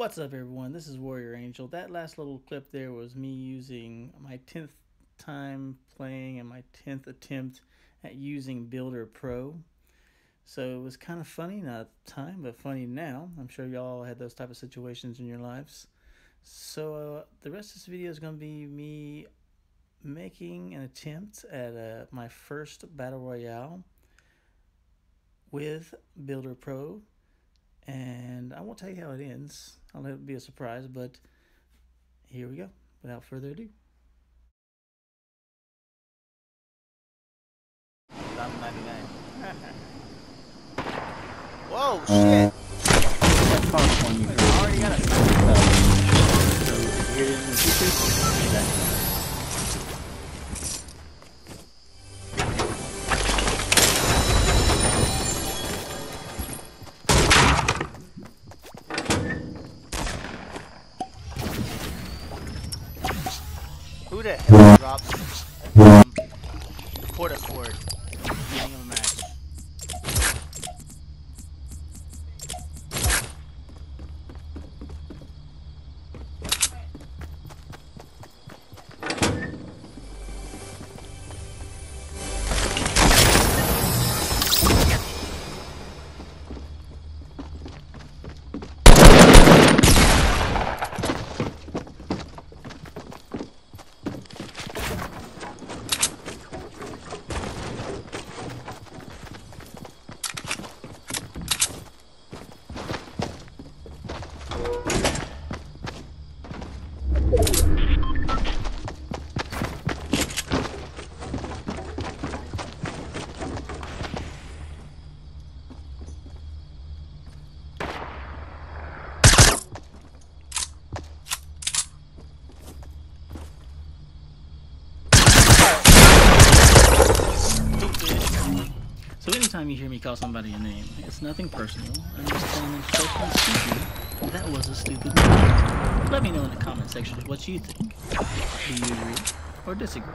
What's up, everyone? This is Warrior Angel. That last little clip there was me using my 10th time playing and my 10th attempt at using Builder Pro. So it was kind of funny, not at the time, but funny now. I'm sure y'all had those type of situations in your lives. So uh, the rest of this video is going to be me making an attempt at uh, my first Battle Royale with Builder Pro and I won't tell you how it ends. I'll let it be a surprise, but here we go. Without further ado. Whoa, shit! I already got it. Who the hell um, quarter cord. beginning call somebody a name, it's nothing personal. I'm just telling them straight stupid. That was a stupid move. Let me know in the comment section what you think. Do you agree or disagree?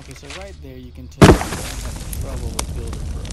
Okay, so right there you can tell I'm having trouble with Builder Pro.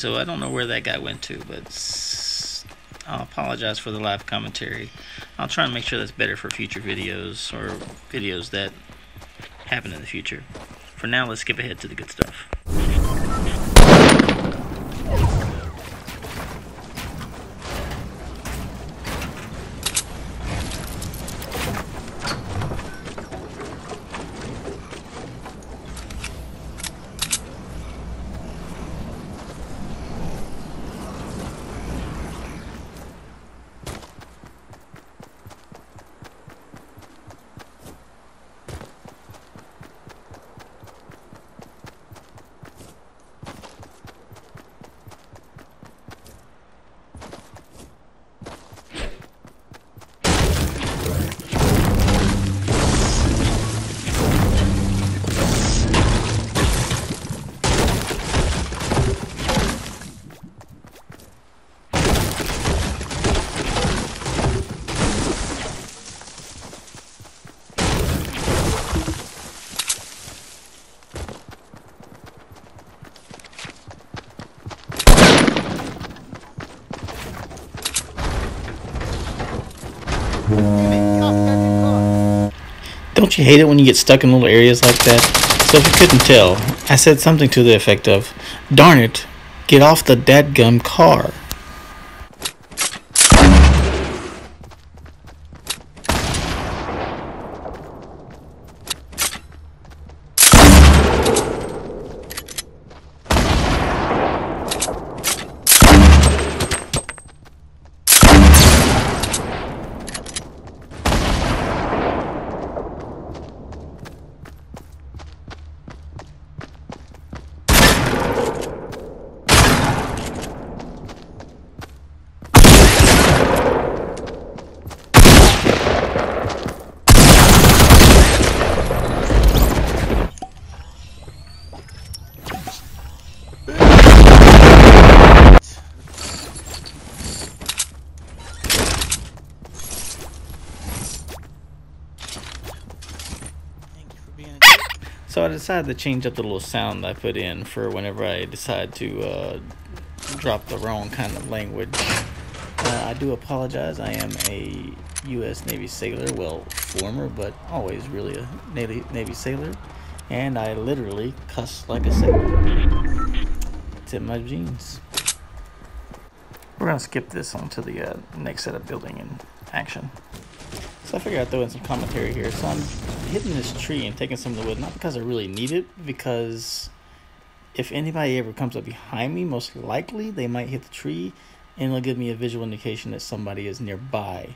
So I don't know where that guy went to, but I'll apologize for the live commentary. I'll try and make sure that's better for future videos or videos that happen in the future. For now, let's skip ahead to the good stuff. Don't you hate it when you get stuck in little areas like that? So if you couldn't tell, I said something to the effect of, Darn it, get off the dadgum car. So I decided to change up the little sound I put in for whenever I decide to uh, drop the wrong kind of language. Uh, I do apologize. I am a U.S. Navy sailor, well, former, but always really a Navy, Navy sailor. And I literally cuss like a sailor. It's in my genes. We're going to skip this onto the uh, next set of building and action. So I figured I'd throw in some commentary here. So I'm hitting this tree and taking some of the wood, not because I really need it, because if anybody ever comes up behind me, most likely they might hit the tree and it'll give me a visual indication that somebody is nearby.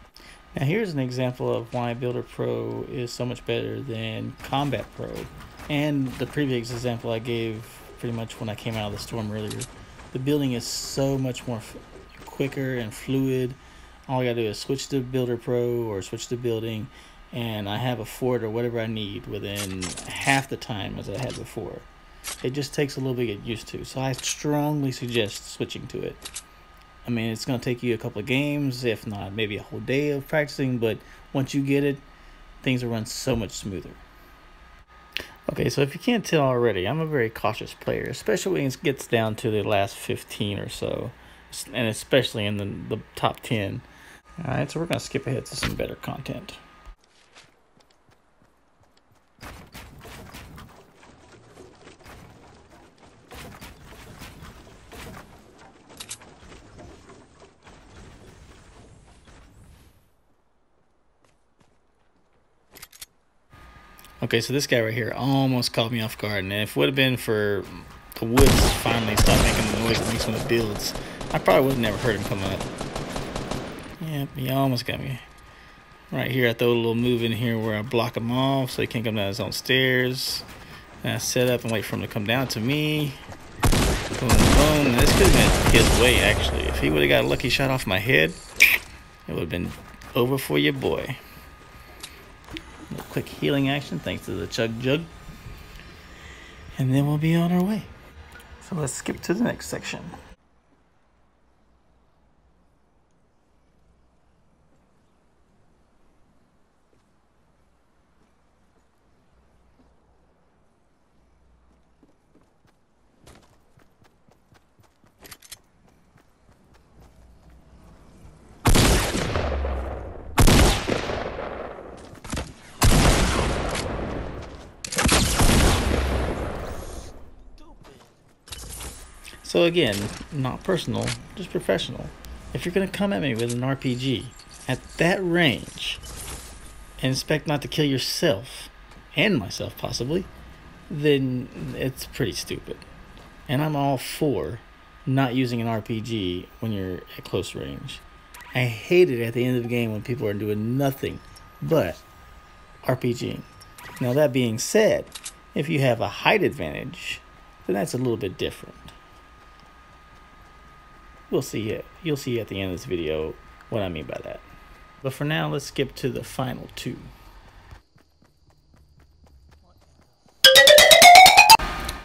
Now here's an example of why Builder Pro is so much better than Combat Pro. And the previous example I gave pretty much when I came out of the storm earlier. The building is so much more quicker and fluid all I gotta do is switch to Builder Pro or switch to building and I have a fort or whatever I need within half the time as I had before. It just takes a little bit to get used to. So I strongly suggest switching to it. I mean, it's going to take you a couple of games, if not maybe a whole day of practicing, but once you get it, things will run so much smoother. Okay, so if you can't tell already, I'm a very cautious player, especially when it gets down to the last 15 or so, and especially in the, the top 10. Alright, so we're going to skip ahead to some better content. Okay, so this guy right here almost caught me off guard, and if it would have been for the woods finally stop making the noise when it builds, I probably would have never heard him come up. Yep, he almost got me. Right here, I throw a little move in here where I block him off so he can't come down his own stairs. And I set up and wait for him to come down to me. Boom, boom. This could have been his way, actually. If he would have got a lucky shot off my head, it would have been over for your boy. A quick healing action thanks to the Chug Jug. And then we'll be on our way. So let's skip to the next section. So again, not personal, just professional. If you're gonna come at me with an RPG at that range, and expect not to kill yourself and myself possibly, then it's pretty stupid. And I'm all for not using an RPG when you're at close range. I hate it at the end of the game when people are doing nothing but RPGing. Now that being said, if you have a height advantage, then that's a little bit different. We'll see it. You'll see at the end of this video what I mean by that. But for now, let's skip to the final two.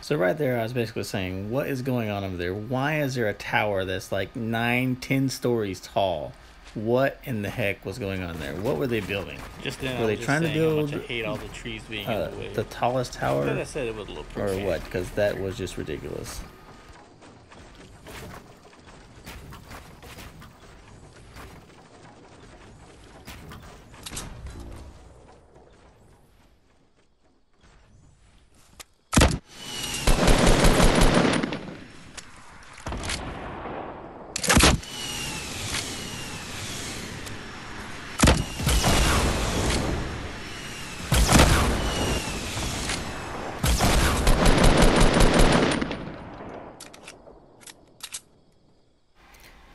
So right there, I was basically saying, what is going on over there? Why is there a tower that's like nine, ten stories tall? What in the heck was going on there? What were they building? Just then, Were they trying to saying how much build, I hate all the trees being Uh, in the the tallest tower, I said it was a or what? Because that was just ridiculous.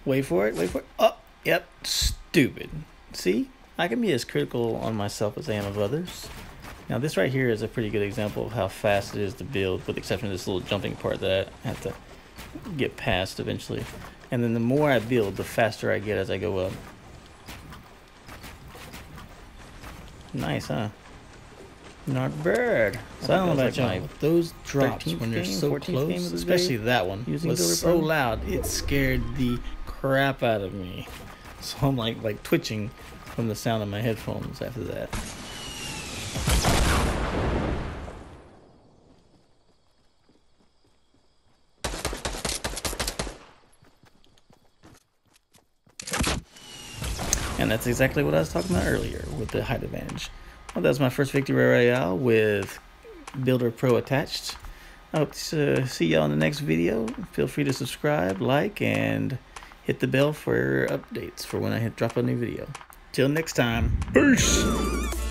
Wait for it. Wait for it. Oh, yep. Stupid. See, I can be as critical on myself as I am of others. Now, this right here is a pretty good example of how fast it is to build, with the exception of this little jumping part that I have to get past eventually. And then the more I build, the faster I get as I go up. Nice, huh? Not bad. So I don't know about y'all, those drops when they're so close, especially that one, was so loud it scared the crap out of me. So I'm like like twitching from the sound of my headphones after that. And that's exactly what I was talking about earlier with the height advantage. Well, that was my first victory royale with Builder Pro attached. I hope to see y'all in the next video. Feel free to subscribe, like, and hit the bell for updates for when I drop a new video. Till next time, peace!